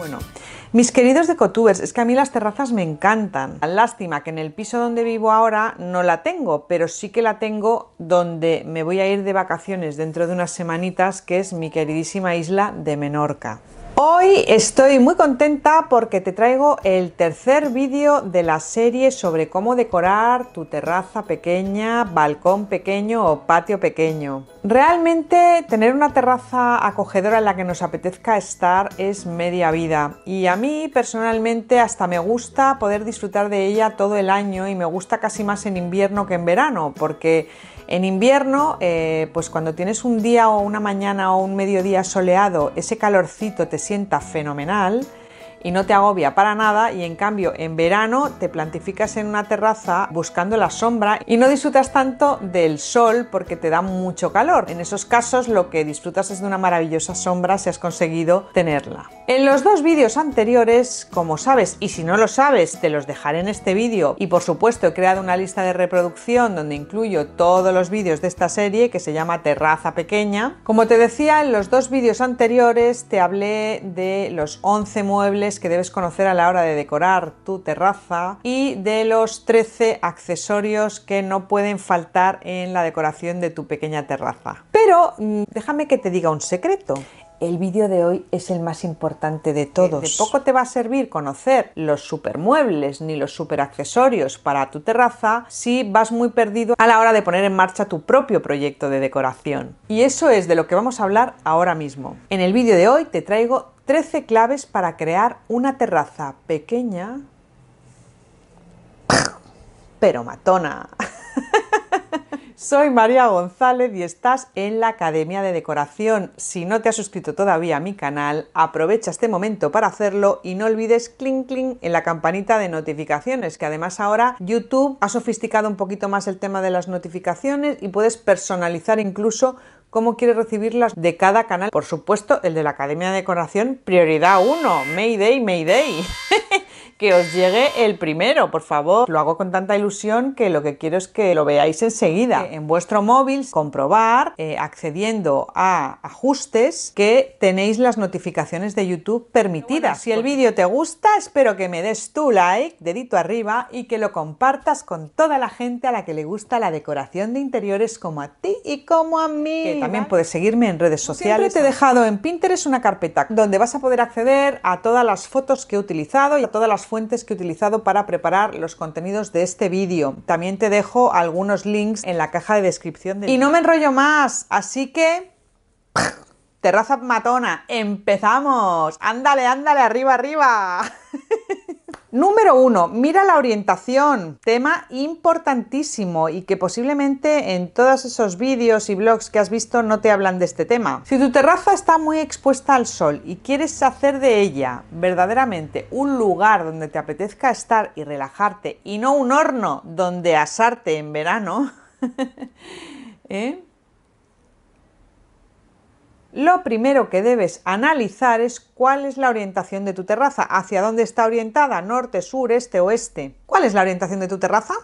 Bueno, mis queridos decotubers, es que a mí las terrazas me encantan. Lástima que en el piso donde vivo ahora no la tengo, pero sí que la tengo donde me voy a ir de vacaciones dentro de unas semanitas, que es mi queridísima isla de Menorca. Hoy estoy muy contenta porque te traigo el tercer vídeo de la serie sobre cómo decorar tu terraza pequeña, balcón pequeño o patio pequeño. Realmente tener una terraza acogedora en la que nos apetezca estar es media vida y a mí personalmente hasta me gusta poder disfrutar de ella todo el año y me gusta casi más en invierno que en verano porque en invierno, eh, pues cuando tienes un día o una mañana o un mediodía soleado, ese calorcito te sienta fenomenal y no te agobia para nada y en cambio en verano te plantificas en una terraza buscando la sombra y no disfrutas tanto del sol porque te da mucho calor. En esos casos lo que disfrutas es de una maravillosa sombra si has conseguido tenerla. En los dos vídeos anteriores, como sabes, y si no lo sabes, te los dejaré en este vídeo y por supuesto he creado una lista de reproducción donde incluyo todos los vídeos de esta serie que se llama Terraza Pequeña. Como te decía, en los dos vídeos anteriores te hablé de los 11 muebles que debes conocer a la hora de decorar tu terraza y de los 13 accesorios que no pueden faltar en la decoración de tu pequeña terraza. Pero mm, déjame que te diga un secreto el vídeo de hoy es el más importante de todos. De poco te va a servir conocer los supermuebles ni los superaccesorios para tu terraza si vas muy perdido a la hora de poner en marcha tu propio proyecto de decoración. Y eso es de lo que vamos a hablar ahora mismo. En el vídeo de hoy te traigo 13 claves para crear una terraza pequeña pero matona. Soy María González y estás en la Academia de Decoración. Si no te has suscrito todavía a mi canal, aprovecha este momento para hacerlo y no olvides clink clink en la campanita de notificaciones, que además ahora YouTube ha sofisticado un poquito más el tema de las notificaciones y puedes personalizar incluso cómo quieres recibirlas de cada canal. Por supuesto, el de la Academia de Decoración, prioridad 1, Mayday, Mayday. que os llegue el primero, por favor. Lo hago con tanta ilusión que lo que quiero es que lo veáis enseguida. En vuestro móvil, comprobar, eh, accediendo a ajustes, que tenéis las notificaciones de YouTube permitidas. Si el vídeo te gusta, espero que me des tu like, dedito arriba, y que lo compartas con toda la gente a la que le gusta la decoración de interiores como a ti y como a mí. Que también puedes seguirme en redes sociales. Siempre te he dejado en Pinterest una carpeta donde vas a poder acceder a todas las fotos que he utilizado y a todas las fuentes que he utilizado para preparar los contenidos de este vídeo. También te dejo algunos links en la caja de descripción. y no me enrollo más, así que... Terraza matona, empezamos. Ándale, ándale, arriba, arriba. Número uno, mira la orientación, tema importantísimo y que posiblemente en todos esos vídeos y blogs que has visto no te hablan de este tema. Si tu terraza está muy expuesta al sol y quieres hacer de ella verdaderamente un lugar donde te apetezca estar y relajarte y no un horno donde asarte en verano, ¿eh? Lo primero que debes analizar es cuál es la orientación de tu terraza, hacia dónde está orientada, norte, sur, este, oeste. ¿Cuál es la orientación de tu terraza?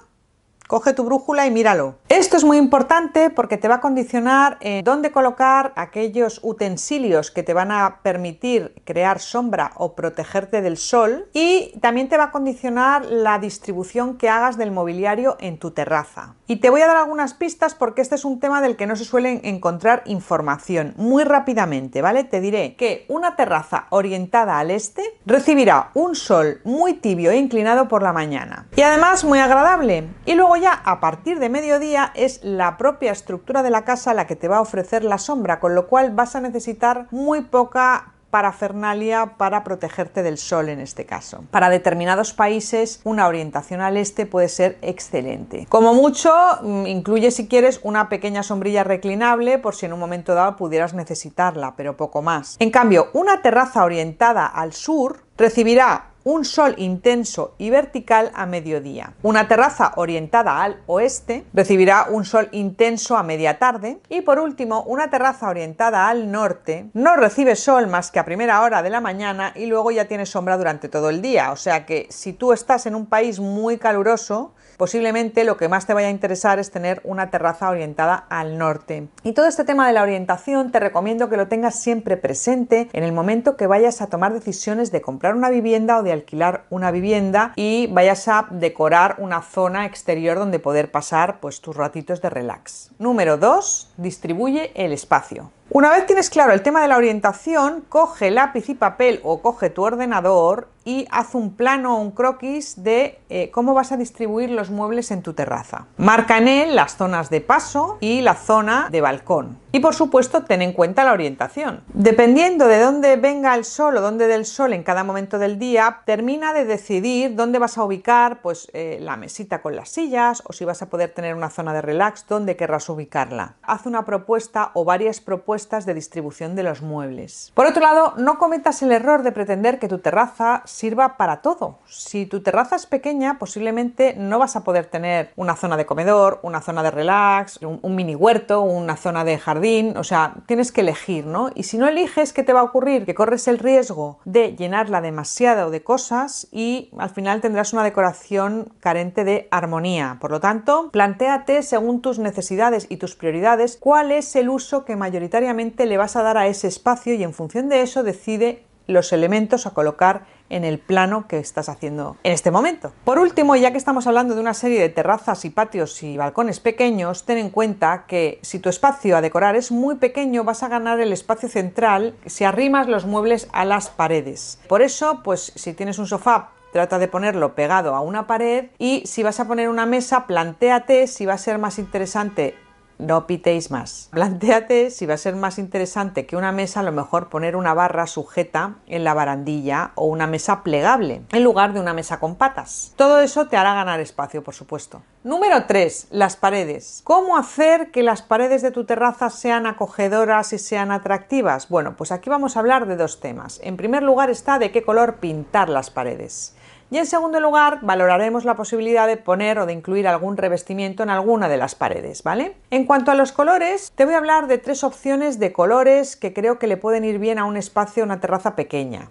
Coge tu brújula y míralo. Esto es muy importante porque te va a condicionar dónde colocar aquellos utensilios que te van a permitir crear sombra o protegerte del sol y también te va a condicionar la distribución que hagas del mobiliario en tu terraza. Y te voy a dar algunas pistas porque este es un tema del que no se suele encontrar información muy rápidamente, ¿vale? Te diré que una terraza orientada al este recibirá un sol muy tibio e inclinado por la mañana y además muy agradable. Y luego ya a partir de mediodía es la propia estructura de la casa la que te va a ofrecer la sombra, con lo cual vas a necesitar muy poca parafernalia para protegerte del sol en este caso. Para determinados países una orientación al este puede ser excelente. Como mucho mm, incluye si quieres una pequeña sombrilla reclinable por si en un momento dado pudieras necesitarla, pero poco más. En cambio, una terraza orientada al sur recibirá un sol intenso y vertical a mediodía. Una terraza orientada al oeste recibirá un sol intenso a media tarde. Y por último, una terraza orientada al norte no recibe sol más que a primera hora de la mañana y luego ya tiene sombra durante todo el día. O sea que si tú estás en un país muy caluroso, posiblemente lo que más te vaya a interesar es tener una terraza orientada al norte. Y todo este tema de la orientación te recomiendo que lo tengas siempre presente en el momento que vayas a tomar decisiones de comprar una vivienda o de alquilar una vivienda y vayas a decorar una zona exterior donde poder pasar pues tus ratitos de relax. Número 2. Distribuye el espacio. Una vez tienes claro el tema de la orientación, coge lápiz y papel o coge tu ordenador y haz un plano o un croquis de eh, cómo vas a distribuir los muebles en tu terraza. Marca en él las zonas de paso y la zona de balcón. Y por supuesto, ten en cuenta la orientación. Dependiendo de dónde venga el sol o dónde del sol en cada momento del día, termina de decidir dónde vas a ubicar pues, eh, la mesita con las sillas o si vas a poder tener una zona de relax, dónde querrás ubicarla. Haz una propuesta o varias propuestas de distribución de los muebles. Por otro lado, no cometas el error de pretender que tu terraza sirva para todo. Si tu terraza es pequeña, posiblemente no vas a poder tener una zona de comedor, una zona de relax, un mini huerto, una zona de jardín o sea, tienes que elegir, ¿no? Y si no eliges, ¿qué te va a ocurrir? Que corres el riesgo de llenarla demasiado de cosas y al final tendrás una decoración carente de armonía. Por lo tanto, plantéate según tus necesidades y tus prioridades cuál es el uso que mayoritariamente le vas a dar a ese espacio y en función de eso decide los elementos a colocar en el plano que estás haciendo en este momento. Por último, ya que estamos hablando de una serie de terrazas y patios y balcones pequeños, ten en cuenta que si tu espacio a decorar es muy pequeño, vas a ganar el espacio central si arrimas los muebles a las paredes. Por eso, pues si tienes un sofá trata de ponerlo pegado a una pared y si vas a poner una mesa, plantéate si va a ser más interesante no pitéis más. Plantéate si va a ser más interesante que una mesa, a lo mejor poner una barra sujeta en la barandilla o una mesa plegable en lugar de una mesa con patas. Todo eso te hará ganar espacio, por supuesto. Número 3. Las paredes. ¿Cómo hacer que las paredes de tu terraza sean acogedoras y sean atractivas? Bueno, pues aquí vamos a hablar de dos temas. En primer lugar está de qué color pintar las paredes. Y en segundo lugar, valoraremos la posibilidad de poner o de incluir algún revestimiento en alguna de las paredes, ¿vale? En cuanto a los colores, te voy a hablar de tres opciones de colores que creo que le pueden ir bien a un espacio, una terraza pequeña.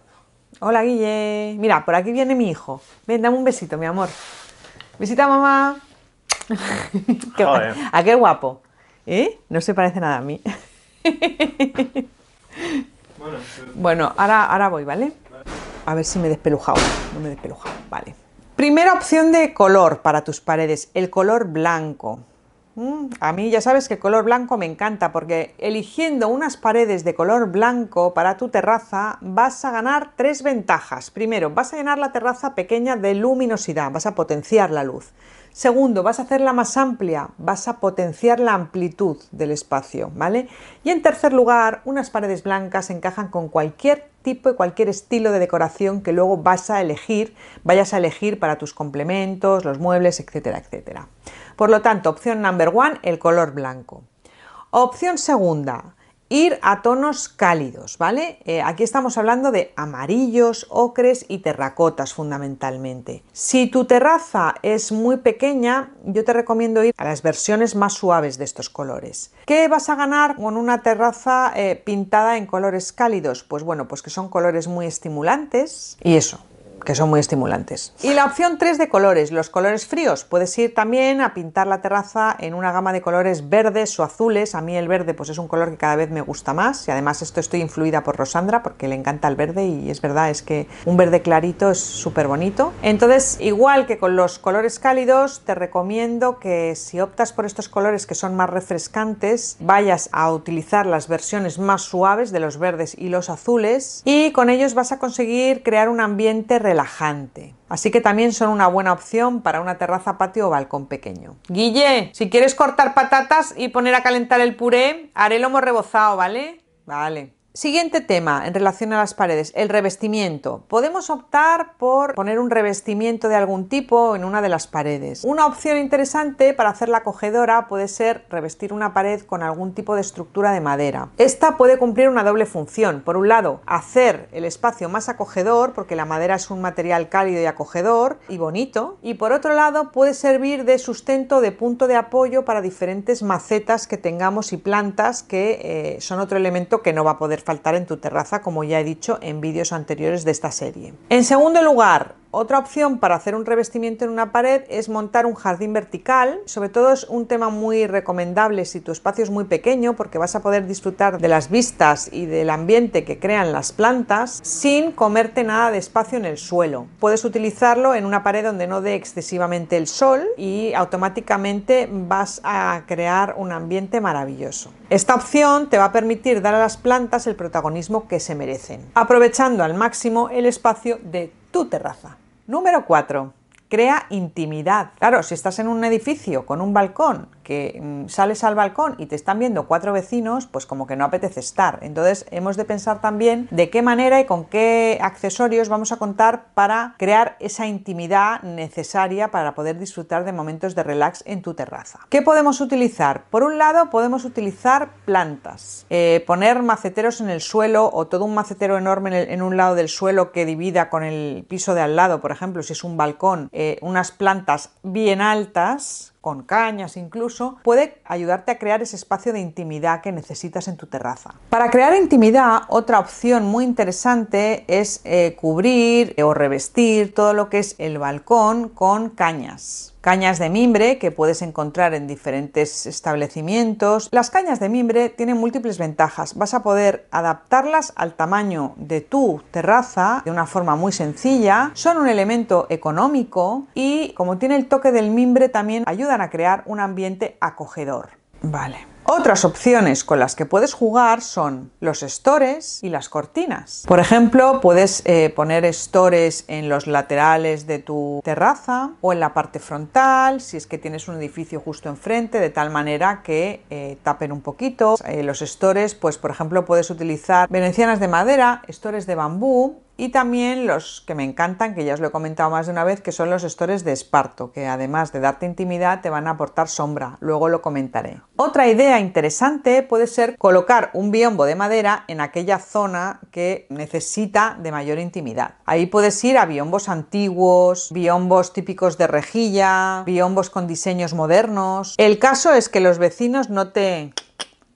Hola, Guille. Mira, por aquí viene mi hijo. Ven, dame un besito, mi amor. Visita mamá. ¿A qué guapo? ¿Eh? No se parece nada a mí. bueno, ahora, ahora voy, ¿vale? A ver si me he despelujado. No me he despelujado, vale. Primera opción de color para tus paredes, el color blanco. Mm, a mí ya sabes que el color blanco me encanta porque eligiendo unas paredes de color blanco para tu terraza vas a ganar tres ventajas. Primero, vas a llenar la terraza pequeña de luminosidad, vas a potenciar la luz. Segundo, vas a hacerla más amplia, vas a potenciar la amplitud del espacio, ¿vale? Y en tercer lugar, unas paredes blancas encajan con cualquier tipo y cualquier estilo de decoración que luego vas a elegir, vayas a elegir para tus complementos, los muebles, etcétera, etcétera. Por lo tanto, opción number one, el color blanco. Opción segunda, ir a tonos cálidos, ¿vale? Eh, aquí estamos hablando de amarillos, ocres y terracotas fundamentalmente. Si tu terraza es muy pequeña, yo te recomiendo ir a las versiones más suaves de estos colores. ¿Qué vas a ganar con una terraza eh, pintada en colores cálidos? Pues bueno, pues que son colores muy estimulantes y eso, que son muy estimulantes. Y la opción 3 de colores, los colores fríos. Puedes ir también a pintar la terraza en una gama de colores verdes o azules. A mí el verde pues es un color que cada vez me gusta más y además esto estoy influida por Rosandra porque le encanta el verde y es verdad, es que un verde clarito es súper bonito. Entonces, igual que con los colores cálidos, te recomiendo que si optas por estos colores que son más refrescantes, vayas a utilizar las versiones más suaves de los verdes y los azules y con ellos vas a conseguir crear un ambiente relajado relajante. Así que también son una buena opción para una terraza, patio o balcón pequeño. Guille, si quieres cortar patatas y poner a calentar el puré, haré lomo rebozado, ¿vale? Vale. Siguiente tema en relación a las paredes, el revestimiento. Podemos optar por poner un revestimiento de algún tipo en una de las paredes. Una opción interesante para hacer la acogedora puede ser revestir una pared con algún tipo de estructura de madera. Esta puede cumplir una doble función. Por un lado, hacer el espacio más acogedor, porque la madera es un material cálido y acogedor y bonito. Y por otro lado, puede servir de sustento, de punto de apoyo para diferentes macetas que tengamos y plantas que eh, son otro elemento que no va a poder faltar en tu terraza, como ya he dicho en vídeos anteriores de esta serie. En segundo lugar, otra opción para hacer un revestimiento en una pared es montar un jardín vertical. Sobre todo es un tema muy recomendable si tu espacio es muy pequeño porque vas a poder disfrutar de las vistas y del ambiente que crean las plantas sin comerte nada de espacio en el suelo. Puedes utilizarlo en una pared donde no dé excesivamente el sol y automáticamente vas a crear un ambiente maravilloso. Esta opción te va a permitir dar a las plantas el protagonismo que se merecen, aprovechando al máximo el espacio de tu terraza. Número 4. Crea intimidad. Claro, si estás en un edificio con un balcón que mm, sales al balcón y te están viendo cuatro vecinos, pues como que no apetece estar. Entonces hemos de pensar también de qué manera y con qué accesorios vamos a contar para crear esa intimidad necesaria para poder disfrutar de momentos de relax en tu terraza. ¿Qué podemos utilizar? Por un lado podemos utilizar plantas, eh, poner maceteros en el suelo o todo un macetero enorme en, un lado del suelo que divida con el piso de al lado, por ejemplo, si es un balcón, unas plantas bien altas con cañas incluso, puede ayudarte a crear ese espacio de intimidad que necesitas en tu terraza. Para crear intimidad, otra opción muy interesante es eh, cubrir o revestir todo lo que es el balcón con cañas cañas de mimbre que puedes encontrar en diferentes establecimientos. Las cañas de mimbre tienen múltiples ventajas. Vas a poder adaptarlas al tamaño de tu terraza de una forma muy sencilla. Son un elemento económico y como tiene el toque del mimbre también ayudan a crear un ambiente acogedor. Vale. Otras opciones con las que puedes jugar son los stores y las cortinas. Por ejemplo, puedes eh, poner stores en los laterales de tu terraza o en la parte frontal, si es que tienes un edificio justo enfrente, de tal manera que eh, tapen un poquito. Eh, los stores, pues por ejemplo, puedes utilizar venecianas de madera, stores de bambú y también los que me encantan, que ya os lo he comentado más de una vez, que son los stores de esparto, que además de darte intimidad te van a aportar sombra, luego lo comentaré. Otra idea interesante puede ser colocar un biombo de madera en aquella zona que necesita de mayor intimidad. Ahí puedes ir a biombos antiguos, biombos típicos de rejilla, biombos con diseños modernos. El caso es que los vecinos no te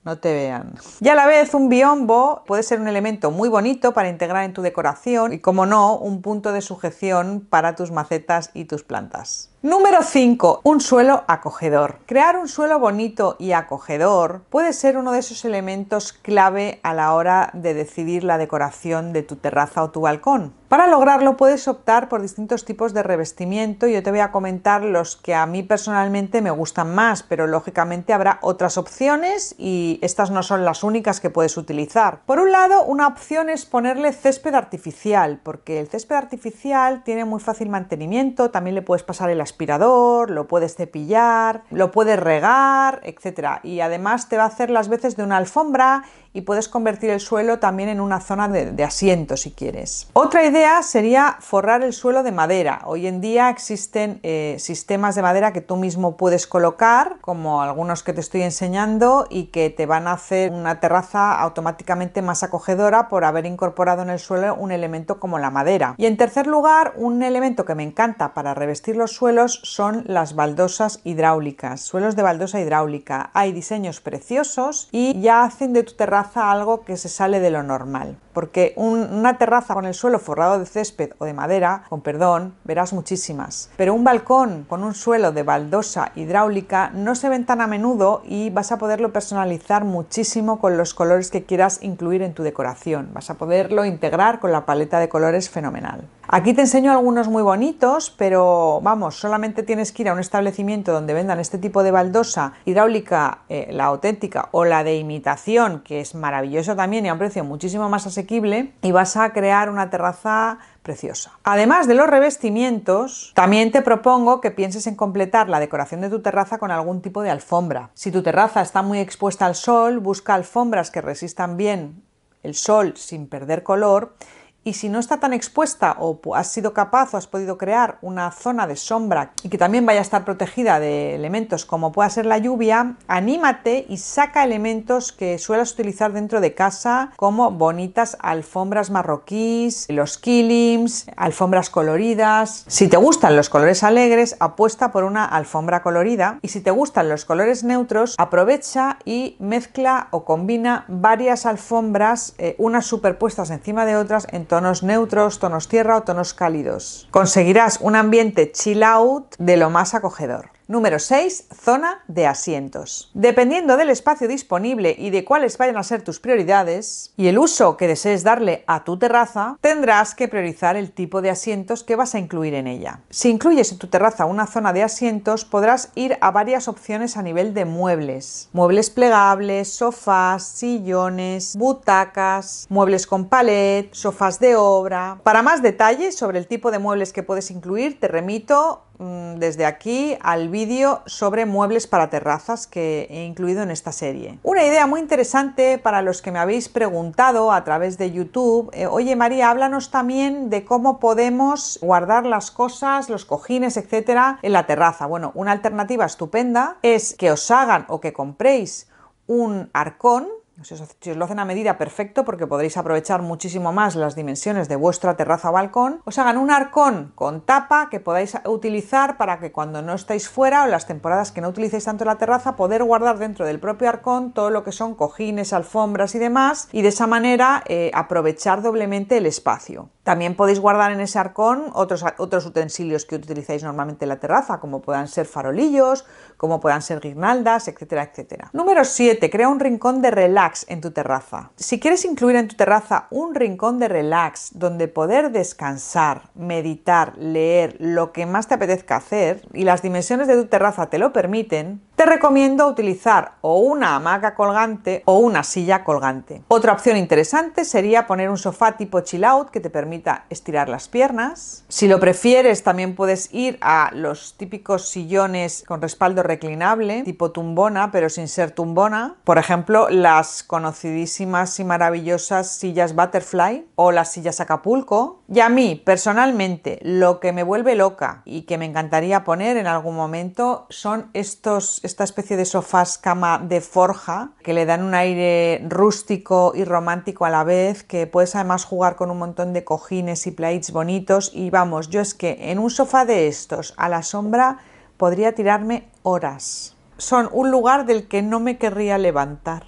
no te vean. Y a la vez un biombo puede ser un elemento muy bonito para integrar en tu decoración y como no, un punto de sujeción para tus macetas y tus plantas. Número 5. Un suelo acogedor. Crear un suelo bonito y acogedor puede ser uno de esos elementos clave a la hora de decidir la decoración de tu terraza o tu balcón. Para lograrlo puedes optar por distintos tipos de revestimiento. Yo te voy a comentar los que a mí personalmente me gustan más, pero lógicamente habrá otras opciones y estas no son las únicas que puedes utilizar. Por un lado, una opción es ponerle césped artificial, porque el césped artificial tiene muy fácil mantenimiento, también le puedes pasar el aspirador, lo puedes cepillar, lo puedes regar, etc. Y además te va a hacer las veces de una alfombra y puedes convertir el suelo también en una zona de, asiento si quieres. Otra idea sería forrar el suelo de madera. Hoy en día existen eh, sistemas de madera que tú mismo puedes colocar, como algunos que te estoy enseñando, y que te van a hacer una terraza automáticamente más acogedora por haber incorporado en el suelo un elemento como la madera. Y en tercer lugar, un elemento que me encanta para revestir los son las baldosas hidráulicas, suelos de baldosa hidráulica. Hay diseños preciosos y ya hacen de tu terraza algo que se sale de lo normal. Porque una terraza con el suelo forrado de césped o de madera, con perdón, verás muchísimas. Pero un balcón con un suelo de baldosa hidráulica no se ven tan a menudo y vas a poderlo personalizar muchísimo con los colores que quieras incluir en tu decoración. Vas a poderlo integrar con la paleta de colores fenomenal. Aquí te enseño algunos muy bonitos, pero vamos, solamente tienes que ir a un establecimiento donde vendan este tipo de baldosa hidráulica, eh, la auténtica o la de imitación, que es maravilloso también y a un precio muchísimo más asequible, y vas a crear una terraza preciosa. Además de los revestimientos, también te propongo que pienses en completar la decoración de tu terraza con algún tipo de alfombra. Si tu terraza está muy expuesta al sol, busca alfombras que resistan bien el sol sin perder color y si no está tan expuesta o has sido capaz o has podido crear una zona de sombra y que también vaya a estar protegida de elementos como pueda ser la lluvia, anímate y saca elementos que suelas utilizar dentro de casa como bonitas alfombras marroquíes, los kilims, alfombras coloridas. Si te gustan los colores alegres, apuesta por una alfombra colorida y si te gustan los colores neutros, aprovecha y mezcla o combina varias alfombras, eh, unas superpuestas encima de otras en tonos neutros, tonos tierra o tonos cálidos. Conseguirás un ambiente chill out de lo más acogedor. Número 6. Zona de asientos. Dependiendo del espacio disponible y de cuáles vayan a ser tus prioridades y el uso que desees darle a tu terraza, tendrás que priorizar el tipo de asientos que vas a incluir en ella. Si incluyes en tu terraza una zona de asientos, podrás ir a varias opciones a nivel de muebles. Muebles plegables, sofás, sillones, butacas, muebles con palet, sofás de obra. Para más detalles sobre el tipo de muebles que puedes incluir, te remito desde aquí al vídeo sobre muebles para terrazas que he incluido en esta serie. Una idea muy interesante para los que me habéis preguntado a través de YouTube, eh, oye María, háblanos también de cómo podemos guardar las cosas, los cojines, etcétera, en la terraza. Bueno, una alternativa estupenda es que os hagan o que compréis un arcón si os, lo hacen a medida, perfecto, porque podréis aprovechar muchísimo más las dimensiones de vuestra terraza o balcón. Os hagan un arcón con tapa que podáis utilizar para que cuando no estáis fuera o las temporadas que no utilicéis tanto la terraza, poder guardar dentro del propio arcón todo lo que son cojines, alfombras y demás, y de esa manera eh, aprovechar doblemente el espacio. También podéis guardar en ese arcón otros, otros utensilios que utilizáis normalmente en la terraza, como puedan ser farolillos, como puedan ser guirnaldas, etcétera, etcétera. Número 7. Crea un rincón de relax en tu terraza. Si quieres incluir en tu terraza un rincón de relax donde poder descansar, meditar, leer, lo que más te apetezca hacer y las dimensiones de tu terraza te lo permiten, te recomiendo utilizar o una hamaca colgante o una silla colgante. Otra opción interesante sería poner un sofá tipo chill out que te permita estirar las piernas. Si lo prefieres, también puedes ir a los típicos sillones con respaldo reclinable, tipo tumbona, pero sin ser tumbona. Por ejemplo, las conocidísimas y maravillosas sillas Butterfly o las sillas Acapulco. Y a mí, personalmente, lo que me vuelve loca y que me encantaría poner en algún momento son estos esta especie de sofás cama de forja que le dan un aire rústico y romántico a la vez, que puedes además jugar con un montón de cojines y plates bonitos y vamos, yo es que en un sofá de estos a la sombra podría tirarme horas. Son un lugar del que no me querría levantar.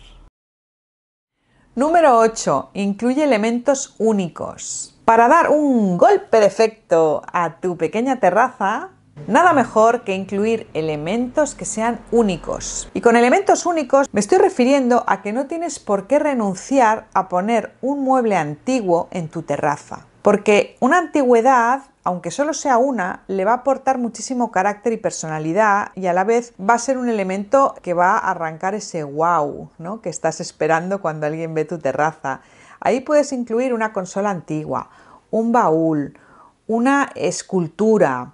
Número 8. Incluye elementos únicos. Para dar un golpe de efecto a tu pequeña terraza, Nada mejor que incluir elementos que sean únicos. Y con elementos únicos me estoy refiriendo a que no tienes por qué renunciar a poner un mueble antiguo en tu terraza. Porque una antigüedad, aunque solo sea una, le va a aportar muchísimo carácter y personalidad y a la vez va a ser un elemento que va a arrancar ese wow ¿no? que estás esperando cuando alguien ve tu terraza. Ahí puedes incluir una consola antigua, un baúl, una escultura,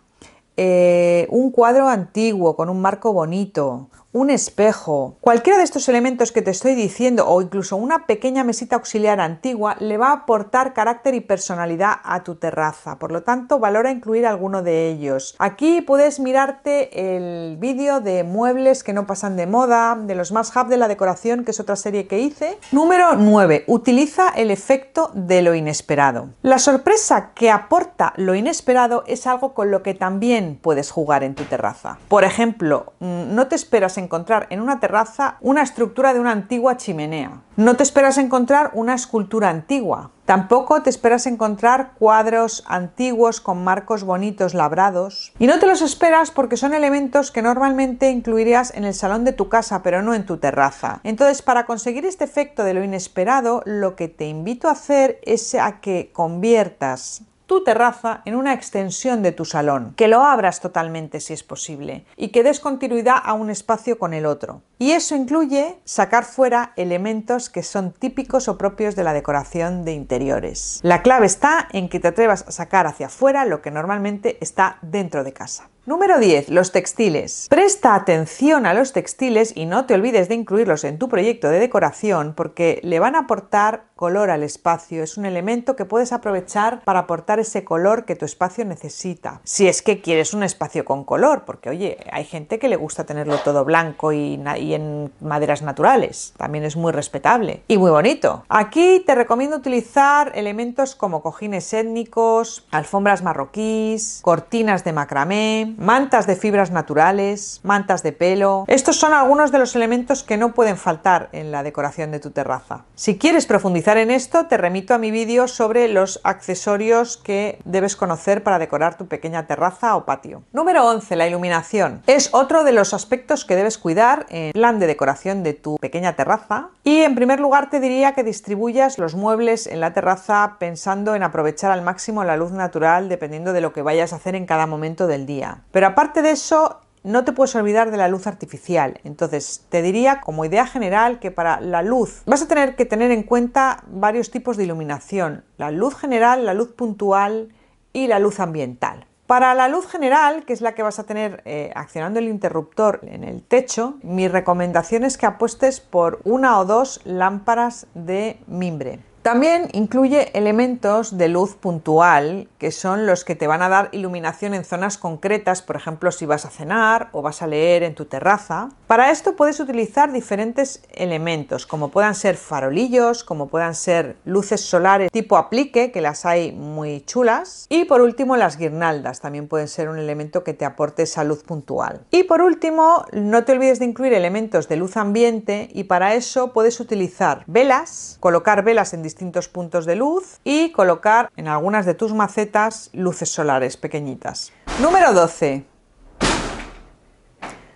eh, un cuadro antiguo con un marco bonito, un espejo, cualquiera de estos elementos que te estoy diciendo o incluso una pequeña mesita auxiliar antigua le va a aportar carácter y personalidad a tu terraza. Por lo tanto, valora incluir alguno de ellos. Aquí puedes mirarte el vídeo de muebles que no pasan de moda, de los más hub de la decoración, que es otra serie que hice. Número 9. Utiliza el efecto de lo inesperado. La sorpresa que aporta lo inesperado es algo con lo que también puedes jugar en tu terraza. Por ejemplo, mm, no te esperas en encontrar en una terraza una estructura de una antigua chimenea. No te esperas encontrar una escultura antigua. Tampoco te esperas encontrar cuadros antiguos con marcos bonitos labrados. Y no te los esperas porque son elementos que normalmente incluirías en el salón de tu casa, pero no en tu terraza. Entonces, para conseguir este efecto de lo inesperado, lo que te invito a hacer es a que conviertas tu terraza en una extensión de tu salón, que lo abras totalmente si es posible y que des continuidad a un espacio con el otro. Y eso incluye sacar fuera elementos que son típicos o propios de la decoración de interiores. La clave está en que te atrevas a sacar hacia afuera lo que normalmente está dentro de casa. Número 10. Los textiles. Presta atención a los textiles y no te olvides de incluirlos en tu proyecto de decoración porque le van a aportar color al espacio, es un elemento que puedes aprovechar para aportar ese color que tu espacio necesita. Si es que quieres un espacio con color, porque oye, hay gente que le gusta tenerlo todo blanco y, en maderas naturales, también es muy respetable y muy bonito. Aquí te recomiendo utilizar elementos como cojines étnicos, alfombras marroquíes, cortinas de macramé, mantas de fibras naturales, mantas de pelo. Estos son algunos de los elementos que no pueden faltar en la decoración de tu terraza. Si quieres profundizar en esto, te remito a mi vídeo sobre los accesorios que debes conocer para decorar tu pequeña terraza o patio. Número 11. La iluminación. Es otro de los aspectos que debes cuidar en plan de decoración de tu pequeña terraza. Y en primer lugar te diría que distribuyas los muebles en la terraza pensando en aprovechar al máximo la luz natural dependiendo de lo que vayas a hacer en cada momento del día. Pero aparte de eso, no te puedes olvidar de la luz artificial. Entonces, te diría como idea general que para la luz vas a tener que tener en cuenta varios tipos de iluminación. La luz general, la luz puntual y la luz ambiental. Para la luz general, que es la que vas a tener eh, accionando el interruptor en el techo, mi recomendación es que apuestes por una o dos lámparas de mimbre. También incluye elementos de luz puntual, que son los que te van a dar iluminación en zonas concretas, por ejemplo, si vas a cenar o vas a leer en tu terraza. Para esto puedes utilizar diferentes elementos, como puedan ser farolillos, como puedan ser luces solares tipo aplique, que las hay muy chulas. Y por último, las guirnaldas, también pueden ser un elemento que te aporte esa luz puntual. Y por último, no te olvides de incluir elementos de luz ambiente y para eso puedes utilizar velas, colocar velas en distintos distintos puntos de luz y colocar en algunas de tus macetas luces solares pequeñitas. Número 12.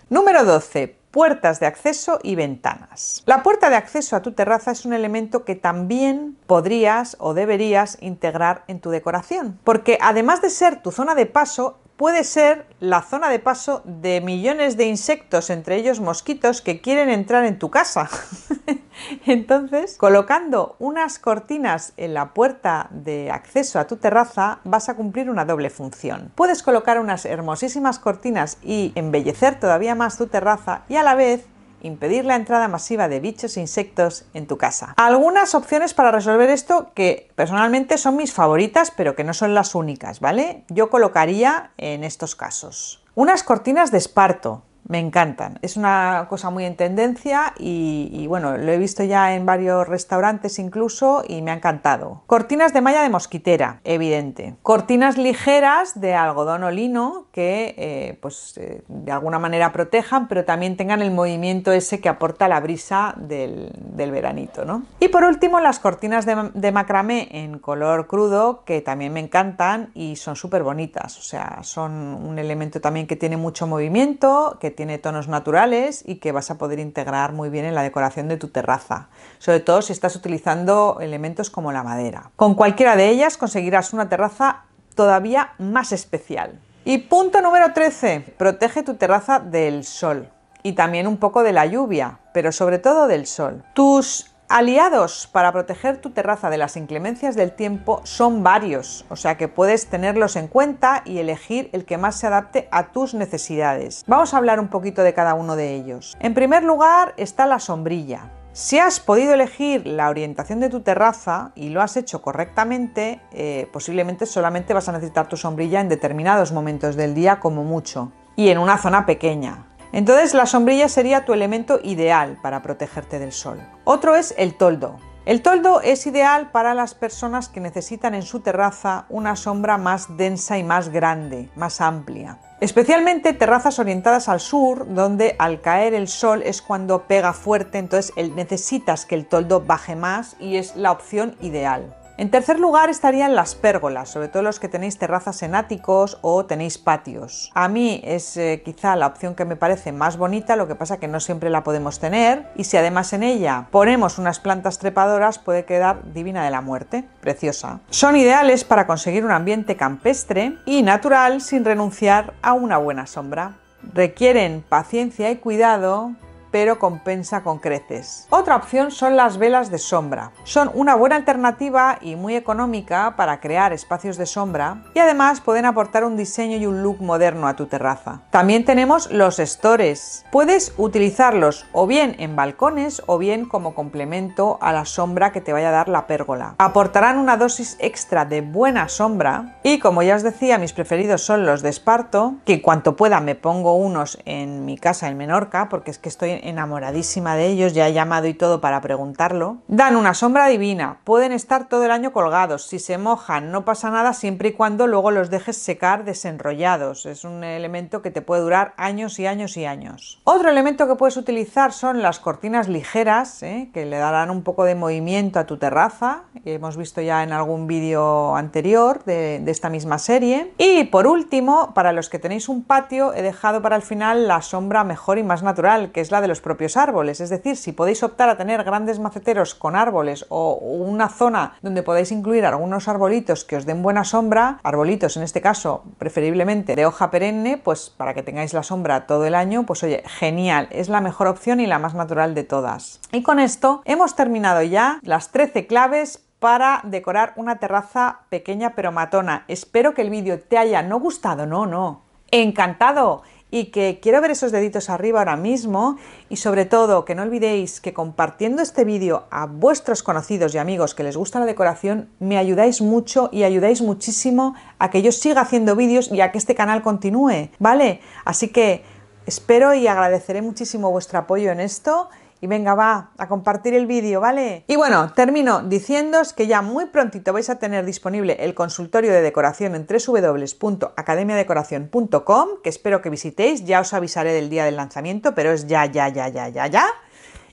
Número 12 puertas de acceso y ventanas. La puerta de acceso a tu terraza es un elemento que también podrías o deberías integrar en tu decoración, porque además de ser tu zona de paso, puede ser la zona de paso de millones de insectos, entre ellos mosquitos, que quieren entrar en tu casa. Entonces, colocando unas cortinas en la puerta de acceso a tu terraza, vas a cumplir una doble función. Puedes colocar unas hermosísimas cortinas y embellecer todavía más tu terraza y a la vez impedir la entrada masiva de bichos e insectos en tu casa. Algunas opciones para resolver esto que personalmente son mis favoritas, pero que no son las únicas, ¿vale? Yo colocaría en estos casos. Unas cortinas de esparto, me encantan. Es una cosa muy en tendencia y, bueno, lo he visto ya en varios restaurantes incluso y me ha encantado. Cortinas de malla de mosquitera, evidente. Cortinas ligeras de algodón o lino que eh, pues eh, de alguna manera protejan pero también tengan el movimiento ese que aporta la brisa del, veranito. ¿no? Y por último las cortinas de, de macramé en color crudo que también me encantan y son súper bonitas. O sea, son un elemento también que tiene mucho movimiento, que tiene tonos naturales y que vas a poder integrar muy bien en la decoración de tu terraza, sobre todo si estás utilizando elementos como la madera. Con cualquiera de ellas conseguirás una terraza todavía más especial. Y punto número 13, protege tu terraza del sol y también un poco de la lluvia, pero sobre todo del sol. Tus Aliados para proteger tu terraza de las inclemencias del tiempo son varios, o sea que puedes tenerlos en cuenta y elegir el que más se adapte a tus necesidades. Vamos a hablar un poquito de cada uno de ellos. En primer lugar está la sombrilla. Si has podido elegir la orientación de tu terraza y lo has hecho correctamente, eh, posiblemente solamente vas a necesitar tu sombrilla en determinados momentos del día como mucho y en una zona pequeña. Entonces la sombrilla sería tu elemento ideal para protegerte del sol. Otro es el toldo. El toldo es ideal para las personas que necesitan en su terraza una sombra más densa y más grande, más amplia. Especialmente terrazas orientadas al sur, donde al caer el sol es cuando pega fuerte, entonces necesitas que el toldo baje más y es la opción ideal. En tercer lugar estarían las pérgolas, sobre todo los que tenéis terrazas en áticos o tenéis patios. A mí es eh, quizá la opción que me parece más bonita, lo que pasa que no siempre la podemos tener y si además en ella ponemos unas plantas trepadoras puede quedar divina de la muerte, preciosa. Son ideales para conseguir un ambiente campestre y natural sin renunciar a una buena sombra. Requieren paciencia y cuidado, pero compensa con creces. Otra opción son las velas de sombra. Son una buena alternativa y muy económica para crear espacios de sombra y además pueden aportar un diseño y un look moderno a tu terraza. También tenemos los stores. Puedes utilizarlos o bien en balcones o bien como complemento a la sombra que te vaya a dar la pérgola. Aportarán una dosis extra de buena sombra y como ya os decía mis preferidos son los de esparto que cuanto pueda me pongo unos en mi casa en Menorca porque es que estoy enamoradísima de ellos, ya he llamado y todo para preguntarlo. Dan una sombra divina, pueden estar todo el año colgados, si se mojan no pasa nada siempre y cuando luego los dejes secar desenrollados, es un elemento que te puede durar años y años y años. Otro elemento que puedes utilizar son las cortinas ligeras, ¿eh? que le darán un poco de movimiento a tu terraza, hemos visto ya en algún vídeo anterior de, de esta misma serie. Y por último, para los que tenéis un patio, he dejado para el final la sombra mejor y más natural, que es la de los propios árboles. Es decir, si podéis optar a tener grandes maceteros con árboles o una zona donde podáis incluir algunos arbolitos que os den buena sombra, arbolitos en este caso preferiblemente de hoja perenne, pues para que tengáis la sombra todo el año, pues oye, genial, es la mejor opción y la más natural de todas. Y con esto hemos terminado ya las 13 claves para decorar una terraza pequeña pero matona. Espero que el vídeo te haya no gustado, no, no, encantado y que quiero ver esos deditos arriba ahora mismo y sobre todo que no olvidéis que compartiendo este vídeo a vuestros conocidos y amigos que les gusta la decoración me ayudáis mucho y ayudáis muchísimo a que yo siga haciendo vídeos y a que este canal continúe, ¿vale? Así que espero y agradeceré muchísimo vuestro apoyo en esto y venga, va, a compartir el vídeo, ¿vale? Y bueno, termino diciéndoos que ya muy prontito vais a tener disponible el consultorio de decoración en www.academiadecoración.com, que espero que visitéis, ya os avisaré del día del lanzamiento, pero es ya, ya, ya, ya, ya, ya.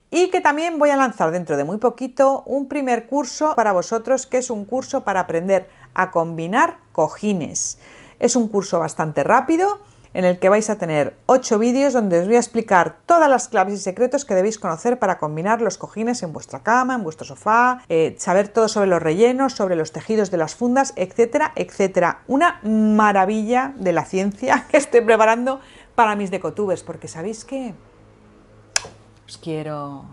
Y que también voy a lanzar dentro de muy poquito un primer curso para vosotros, que es un curso para aprender a combinar cojines. Es un curso bastante rápido en el que vais a tener 8 vídeos donde os voy a explicar todas las claves y secretos que debéis conocer para combinar los cojines en vuestra cama, en vuestro sofá, eh, saber todo sobre los rellenos, sobre los tejidos de las fundas, etcétera, etcétera. Una maravilla de la ciencia que estoy preparando para mis decotubers, porque ¿sabéis qué? Os quiero.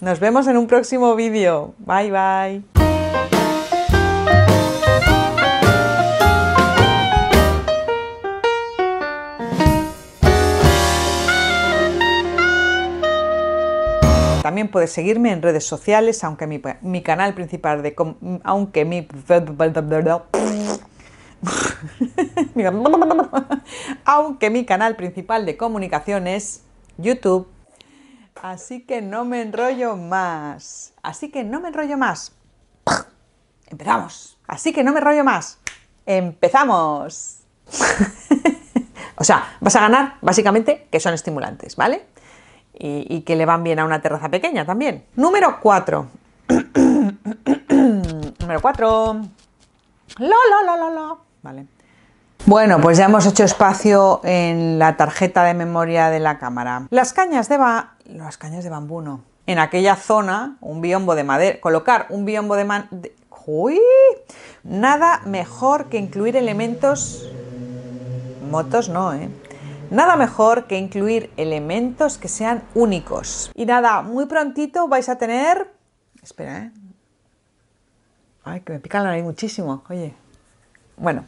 Nos vemos en un próximo vídeo. Bye bye. También puedes seguirme en redes sociales, aunque mi, canal principal de... Aunque mi... aunque mi canal principal de comunicación es YouTube. Así que no me enrollo más. Así que no me enrollo más. Empezamos. Así que no me enrollo más. Empezamos. o sea, vas a ganar básicamente que son estimulantes, ¿vale? Y, que le van bien a una terraza pequeña también. Número 4. Número 4. La, la, la, la, Vale. Bueno, pues ya hemos hecho espacio en la tarjeta de memoria de la cámara. Las cañas de, ba... Las cañas de bambú no. En aquella zona, un biombo de madera. Colocar un biombo de man... ¡Uy! Nada mejor que incluir elementos... Motos no, ¿eh? Nada mejor que incluir elementos que sean únicos. Y nada, muy prontito vais a tener... Espera, ¿eh? Ay, que me pica la nariz muchísimo, oye. Bueno,